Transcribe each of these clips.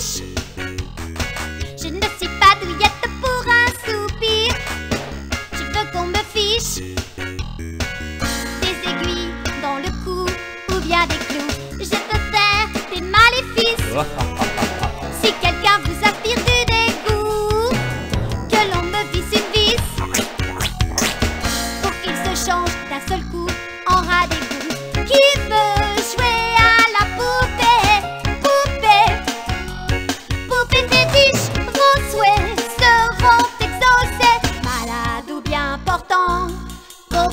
Je ne suis pas douillette pour un soupir. Je veux qu'on me fiche? Des aiguilles dans le cou ou bien des clous. Je peux faire des maléfices.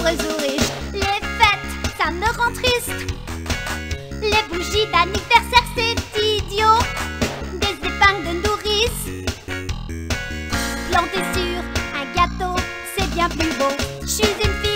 Les fêtes, ça me rend triste. Les bougies d'anniversaire, c'est idiot. Des épingles de nourrice. Planter sur un gâteau, c'est bien plus beau. Je suis une fille.